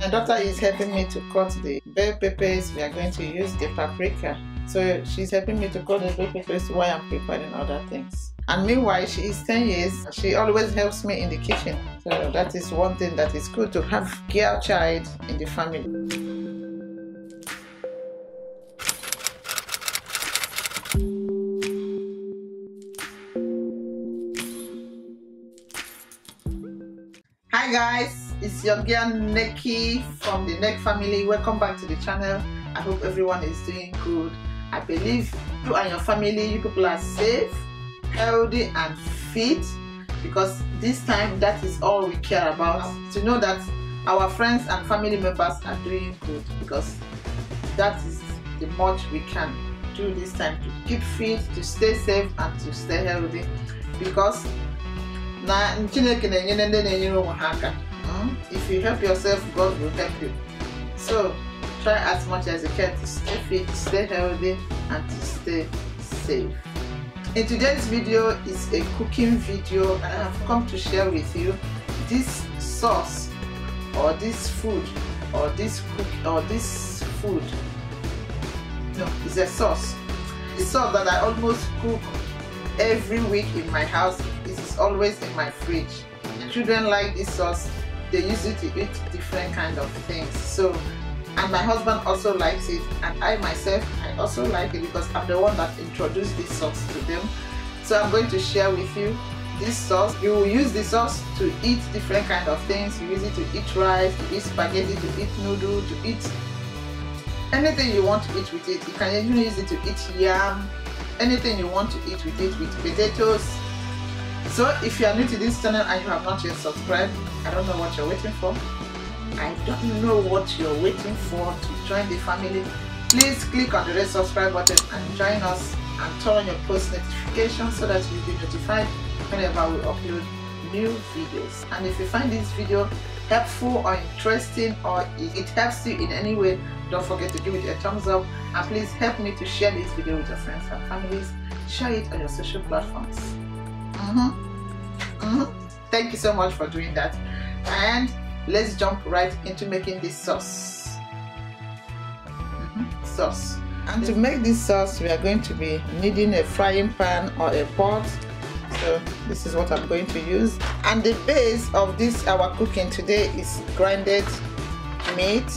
My daughter is helping me to cut the bell peppers. We are going to use the paprika. So she's helping me to cut the bell peppers while I'm preparing other things. And meanwhile, she is 10 years. She always helps me in the kitchen. So that is one thing that is good to have girl child in the family. Hi guys, it's your girl Nekky from the Nek family. Welcome back to the channel. I hope everyone is doing good. I believe you and your family, you people are safe, healthy and fit because this time that is all we care about. To know that our friends and family members are doing good because that is the much we can do this time to keep fit, to stay safe and to stay healthy because na chineke na-enyere ndị na-enyere onwe ha aka if you help yourself god will help you. So try as much as you can to stay fit stay healthy and to stay safe. In today's video is a cooking video and i have come to share with you this sauce or this food or this cook or this food. No it's a sauce. The sauce that i almost cook every week in my house it is always in my fridge. Children like this sauce they use it to eat different kind of things. So and my husband also likes it and I myself I also like it because I'm the one that introduced this sauce to them. So I'm going to share with you this sauce. You will use the sauce to eat different kind of things. You use it to eat rice to eat spaghetti to eat noodle to eat anything you want to eat with it. You can even use it to eat yam anything you want to eat with it with potatoes so if you are new to this channel and you have not yet subscribed i don't know what you're waiting for. I don't know what you're waiting for to join the family. Please click on the red subscribe button and join us and turn on your post notifications so that you'll be notified whenever we upload new videos. And if you find this video helpful or interesting or it helps you in any way don't forget to give it a thumbs up and please help me to share this video with your friends and families. Share it on your social platforms. Mm -hmm. Mm -hmm. thank you so much for doing that. And let's jump right into making this sauce. Mm -hmm. sauce. And to make this sauce we are going to be needing a frying pan or a pot. So this is what I'm going to use. And the base of this our cooking today is grinded meat.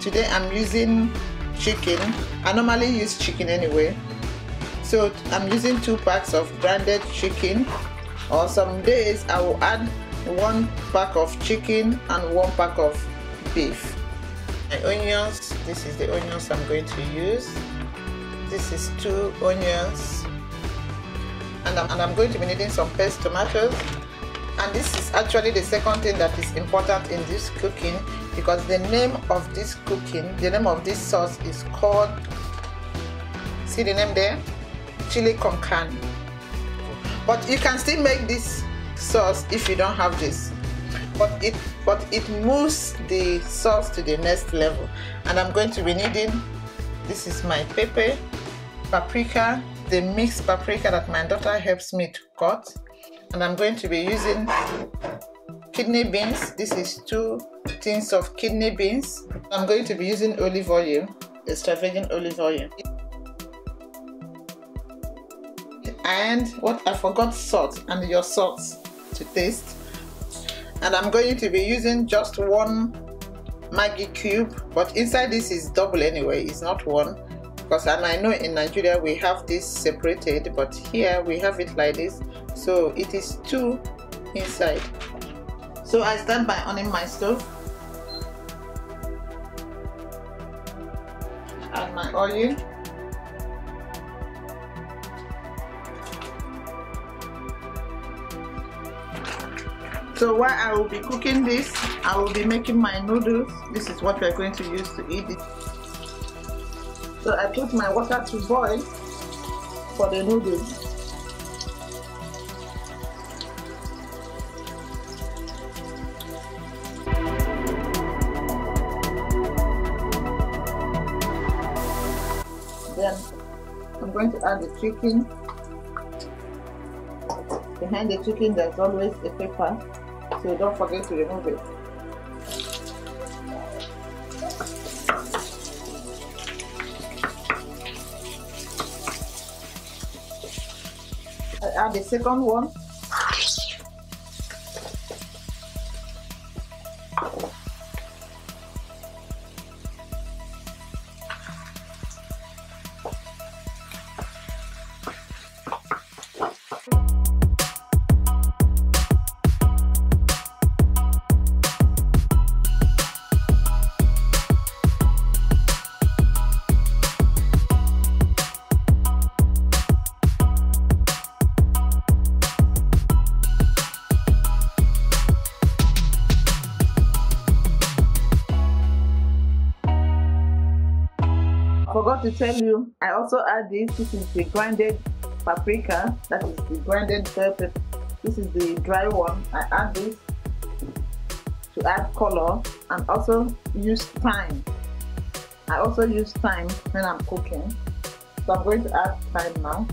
Today I'm using chicken. I normally use chicken anyway. So I'm using two packs of grinded chicken or some days I will add one pack of chicken and one pack of beef. My onions this is the onions I'm going to use. This is two onions. And I'm, and I'm going to be needing some paste tomatoes. And this is actually the second thing that is important in this cooking because the name of this cooking the name of this sauce is called see the name there? Chili con carne but you can still make this sauce if you don't have this. But it but it moves the sauce to the next level. And I'm going to be needing this is my pepper paprika the mixed paprika that my daughter helps me to cut. And I'm going to be using kidney beans. This is two tins of kidney beans. I'm going to be using olive oil extra virgin olive oil and what I forgot salt and your salt to taste. And I'm going to be using just one Maggi cube but inside this is double anyway it's not one. Because and I know in Nigeria we have this separated but here we have it like this so it is two inside. So I start by on my stove add my oil so while I will be cooking this I will be making my noodles. This is what we are going to use to eat it. So I put my water to boil for the noodles. Then I'm going to add the chicken behind the chicken. There's always a pepper so don't forget to remove it. I add the second one. Forgot to tell you, I also add this. This is the grinded paprika. That is the grinded pepper. This is the dry one. I add this to add color and also use thyme. I also use thyme when I'm cooking. So I'm going to add thyme now.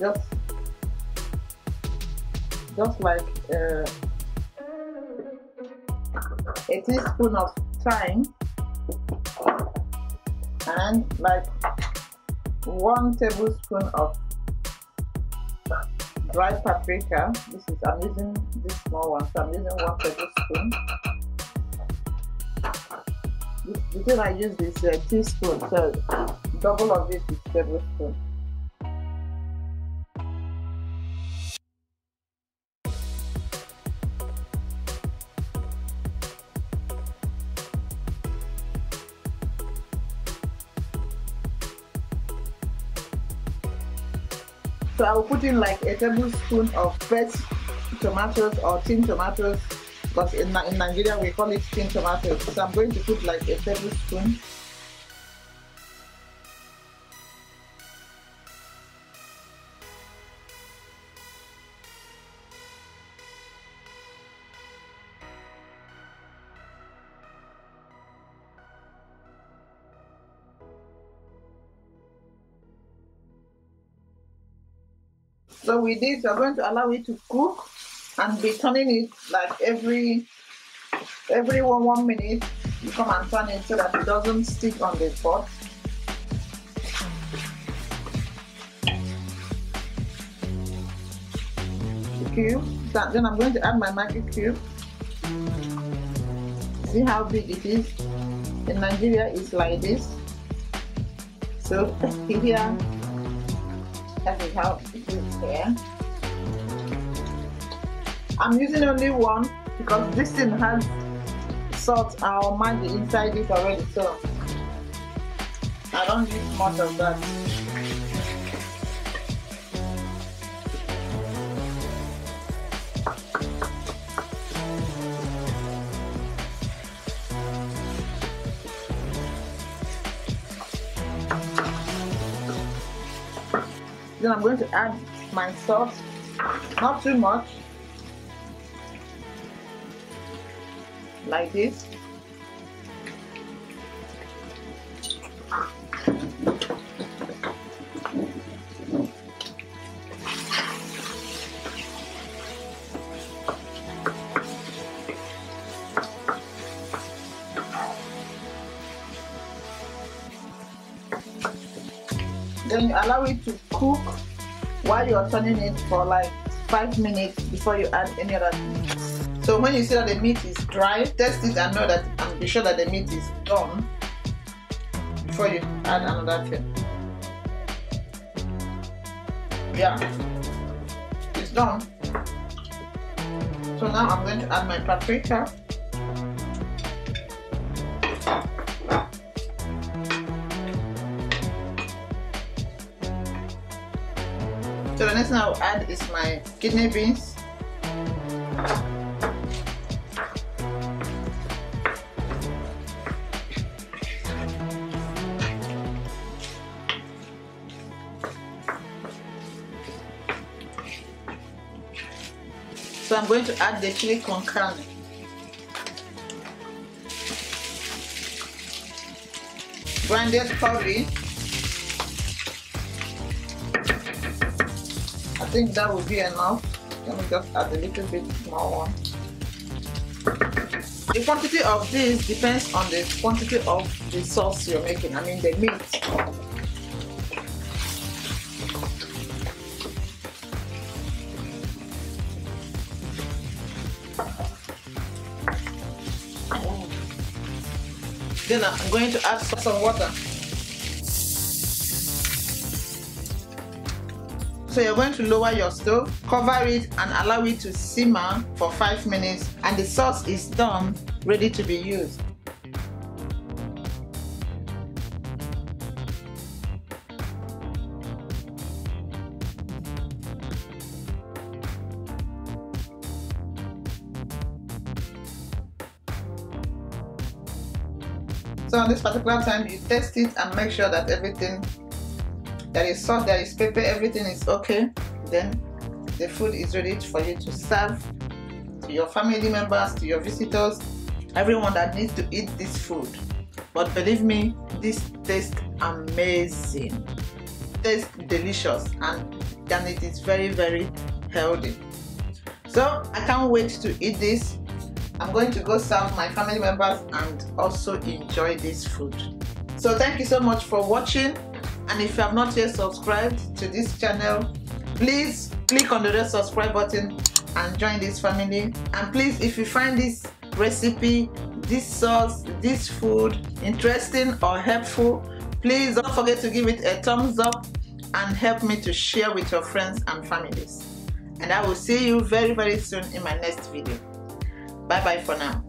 Just, just like uh, a teaspoon of thyme and like one tablespoon of dried paprika. This is I'm using this small one, so I'm using one tablespoon. The thing I use is a uh, teaspoon, so double of it is tablespoon. So I'll put in like a tablespoon of fresh tomatoes or tin tomatoes because in, in Nigeria we call it tin tomatoes. So I'm going to put like a tablespoon. So with this, we're going to allow it to cook and be turning it like every every one one minute. You come and turn it so that it doesn't stick on the pot. cube. Then I'm going to add my Maggi cube. See how big it is? In Nigeria, it's like this. So here I'm using only one because this thing has salt or Maggi inside it already, so I don't use much of that. Then I'm going to add my sauce, not too much, like this. Then you allow it to cook while you're turning it for like five minutes before you add any other thing. So when you see that the meat is dry, test it and know that and be sure that the meat is done before you add another thing. Yeah, it's done. So now I'm going to add my paprika. The next thing I'll add is my kidney beans. So I'm going to add the chili con carne. Grinded curry. think that will be enough. Let me just add a little bit more. The quantity of this depends on the quantity of the sauce you're making, I mean the meat. Then I'm going to add some water. So you're going to lower your stove, cover it and allow it to simmer for 5 minutes and the sauce is done, ready to be used. So on this particular time, you test it and make sure that everything there is salt, there is pepper, everything is okay, then the food is ready for you to serve to your family members, to your visitors, everyone that needs to eat this food. But believe me, this tastes amazing. Tastes delicious and, and it is very, very healthy. So I can't wait to eat this. I'm going to go serve my family members and also enjoy this food. So thank you so much for watching and if you have not yet subscribed to this channel please click on the red subscribe button and join this family. And please if you find this recipe this sauce this food interesting or helpful please don't forget to give it a thumbs up and help me to share with your friends and families. And I will see you very very soon in my next video. Bye bye for now